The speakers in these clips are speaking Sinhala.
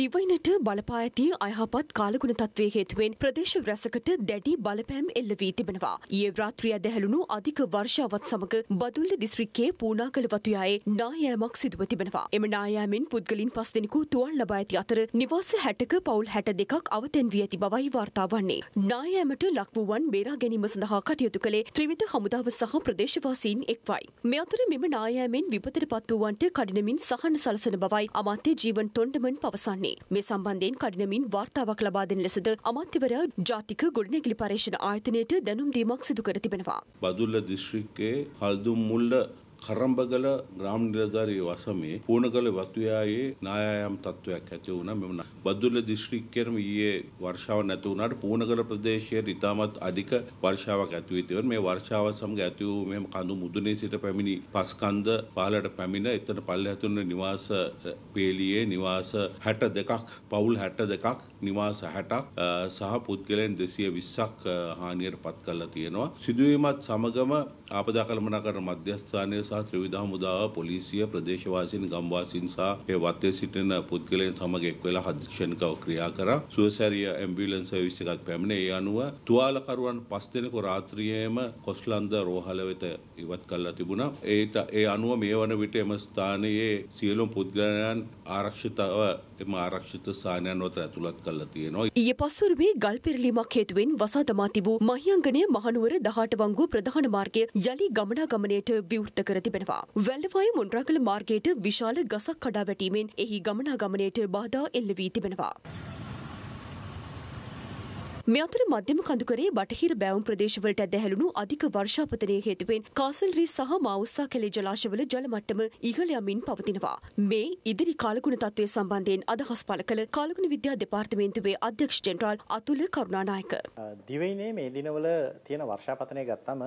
දිවයිනට බලපා ඇති අයහපත් කාලගුණ තත්වය හේතුවෙන් ප්‍රදේශ රැසකට දැඩි බලපෑම් එල්ල වී තිබෙනවා. ඊයේ රාත්‍රිය දැහැළුණු අධික වර්ෂාවත් සමග බදුල්ල දිස්ත්‍රික්කයේ පූනාකල වතුයායේ නායෑමක් සිදුව තිබෙනවා. එම නායෑමෙන් පුද්ගලින් පස් දෙනෙකු තුවල් ලබා ඇති අතර නිවාස හැටක පවුල් හැට දෙකක් අවතැන් වී ඇති බවයි වාර්තා වන්නේ. නායෑමට ලක්වුවන් බේරා ගැනීම සඳහා කටයුතු කළේ ත්‍රිවිධ හමුදාව සහ ප්‍රදේශවාසීන් එක්වයි. මේ අතර මෙම නායෑමෙන් විපතට පත් වූවන්ට කඩිනමින් සහන සලසන බවයි අමාත්‍ය ජීවන් තොණ්ඩමන් පවසන්නේ. මේ සම්බන්ධයෙන් කඩිනමින් වාර්තාවක් ලබා දෙන ලෙසද අමාත්‍යවරයා ජාතික ගොඩනැගිලි පර්යේෂණ ආයතනයට දැනුම් දීමක් සිදු කර තිබෙනවා. බදුල්ල දිස්ත්‍රික්කයේ හල්දුම් මුල්ල කරම්බගල ග්‍රාම නිලධාරී වසමේ පූර්ණගල වතුයායේ නායායම් තත්ත්වයක් ඇති වුණා. මෙම බදුල්ල දිස්ත්‍රික්කයේම ඊයේ වර්ෂාව නැති වුණාට පූර්ණගල ප්‍රදේශයේ ඉතාමත් අධික වර්ෂාවක් ඇති වී තිබෙනවා. මේ වර්ෂාව සමග ඇති වූ මෙම කඳු මුදුනේ සිට පැමිණි පස්කන්ද පහළට පැමිණ එතන පල්ලෙහාට තුන නිවාස පේලියේ නිවාස 62ක් පවුල් 62ක් නිවාස 60ක් සහ පුද්ගලයන් 220ක් හානියට පත් කරලා තියෙනවා. සිදුවීමත් සමගම ආපදා කළමනාකරණ මධ්‍යස්ථානයේ සහ ත්‍රිවිධ හමුදාව පොලිසිය ප්‍රදේශවාසීන් ගම්වාසීන් සහ ඒ වත්තේ සිටින පුද්ගලයන් සමග එක් වෙලා අධික්ෂණිකව ක්‍රියා කරා. සුවසැරිය ඇම්බියුලන්ස් සර්විස් එකක් පැමිණ. ඒ අනුව තුවාලකරුවන් පස් දෙනෙකු රාත්‍රියේම කොස්ලන්ද රෝහල වෙත ඉවත් කරලා තිබුණා. ඒට ඒ අනුව මේ වන විට එම ස්ථානයේ සියලුම පුද්ගලයන් ආරක්ෂිතව එම ආරක්ෂිත ස්ථානයන් වෙත ඇතුළත් කරලා තියෙනවා. ඊයේ පස්වරුවේ ගල් පෙරලීමක් හේතුවෙන් වසා දමා තිබූ මහියංගනය මහනුවර දහට වංගු ප්‍රධාන මාර්ගය යළි ගමනාගමනයට විවෘත කර තිබෙනවා. වැල්ලවාය මොන්රාගල මාර්ගයට විශාල ගසක් කඩා වැටීමෙන් එහි ගමනාගමනයට බාධා එල්ල වී තිබෙනවා. මේ අතර මධ්‍යම කඳුකරේ බටහිර බැවුම් ප්‍රදේශවලට ඇදහැළුණු අධික වර්ෂාපතනය හේතුවෙන් කාසල්රී සහ මවුස්සා කැලේ ජලාශවල ජල මට්ටම ඉහළ යමින් පවතිනවා. මේ ඉදිරි කාලගුණ තත්ත්වය සම්බන්ධයෙන් අදහස් පළ කළ කාලගුණ විද්‍යා දෙපාර්තමේන්තුවේ අධ්‍යක්ෂ ජෙනරාල් අතුල කරුණානායක. දිවයිනේ මේ දිනවල තියෙන වර්ෂාපතනය ගත්තම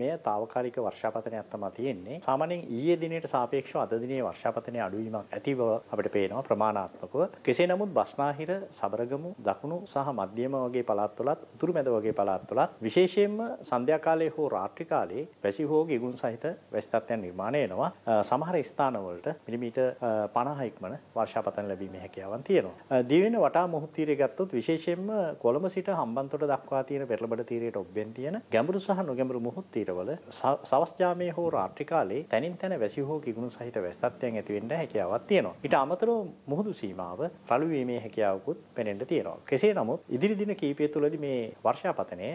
මෙය తాවකාලික වර්ෂාපතනයක් තමයි තියෙන්නේ. සාමාන්‍යයෙන් ඊයේ දිනේට සාපේක්ෂව අද දිනේ වර්ෂාපතනයේ අඩුවීමක් ඇතිව අපිට පේනවා ප්‍රමාණාත්මකව. කෙසේ නමුත් බස්නාහිර, සබරගමු, දකුණු සහ මධ්‍යම වගේ පළාත්වලත්, උතුරු මැද වගේ පළාත්වලත් විශේෂයෙන්ම සන්ධ්‍යා කාලයේ හෝ රාත්‍රී කාලයේ වැසි හෝ ගිගුම් සහිත වැසි තත්ත්වයන් නිර්මාණය වෙනවා. සමහර ස්ථානවලට මිලිමීටර් 50 ඉක්මන වර්ෂාපතන ලැබීමේ හැකියාවන් තියෙනවා. දිවෙන වටා මුහුදු තීරය ගත්තොත් විශේෂයෙන්ම කොළඹ සිට හම්බන්තොට දක්වා තියෙන පෙරළබඩ තීරයට ඔබ්බෙන් තියෙන ගැඹුරු සහ නොගැඹුරු මුහුදු තීර තීරවල සවස් යාමයේ හෝ රාත්‍රී කාලේ තනින් තන වැසි හෝ කිගුණු සහිත වැසි තත්ත්වයන් ඇති වෙන්න හැකියාවක් තියෙනවා. ඊට අමතරව මුහුදු සීමාව රළු වීමේ හැකියාවකුත් පෙනෙන්න තියෙනවා. කෙසේ නමුත් ඉදිරි දින කීපය තුළදී මේ වර්ෂාපතනය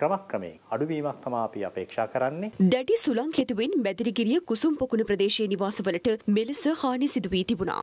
ක්‍රමක්‍රමයෙන් අඩුවීමක් තමයි අපි අපේක්ෂා කරන්නේ. දැඩි සුළං හේතුවෙන් මැදිරිගිරිය කුසුම් පොකුණ ප්‍රදේශයේ නිවාසවලට මෙලෙස හානි සිදු වී තිබුණා.